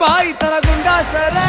బాయి తన గుండా సరే.